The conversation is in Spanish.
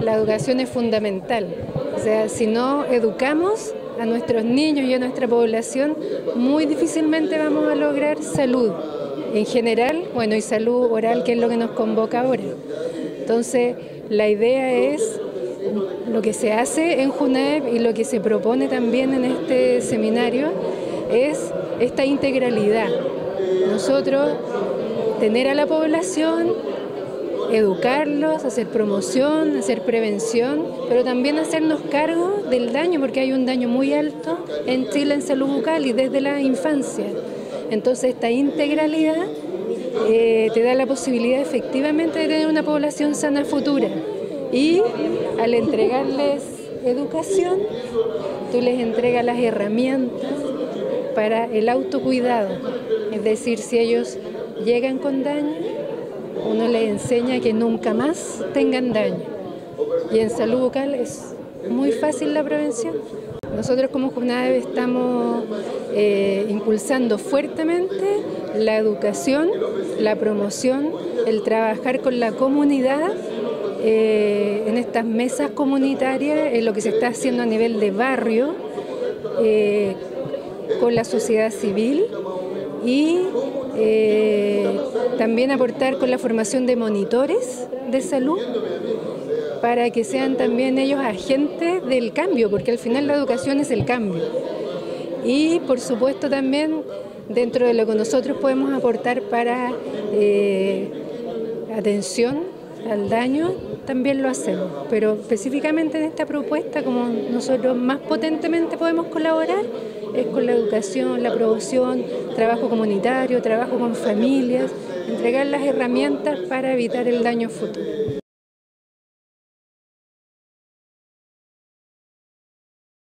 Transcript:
La educación es fundamental, o sea, si no educamos a nuestros niños y a nuestra población, muy difícilmente vamos a lograr salud en general, bueno, y salud oral, que es lo que nos convoca ahora. Entonces, la idea es lo que se hace en JUNEP y lo que se propone también en este seminario es esta integralidad. Nosotros tener a la población, educarlos, hacer promoción, hacer prevención, pero también hacernos cargo del daño, porque hay un daño muy alto en Chile en salud bucal y desde la infancia. Entonces esta integralidad eh, te da la posibilidad efectivamente de tener una población sana futura. Y al entregarles educación, tú les entregas las herramientas para el autocuidado. Es decir, si ellos llegan con daño, uno les enseña que nunca más tengan daño. Y en salud bucal es muy fácil la prevención. Nosotros como JUNAEV estamos eh, impulsando fuertemente la educación, la promoción, el trabajar con la comunidad eh, en estas mesas comunitarias, en lo que se está haciendo a nivel de barrio, eh, con la sociedad civil y también aportar con la formación de monitores de salud para que sean también ellos agentes del cambio, porque al final la educación es el cambio. Y por supuesto también dentro de lo que nosotros podemos aportar para eh, atención al daño, también lo hacemos. Pero específicamente en esta propuesta, como nosotros más potentemente podemos colaborar, es con la educación, la promoción, trabajo comunitario, trabajo con familias, entregar las herramientas para evitar el daño futuro.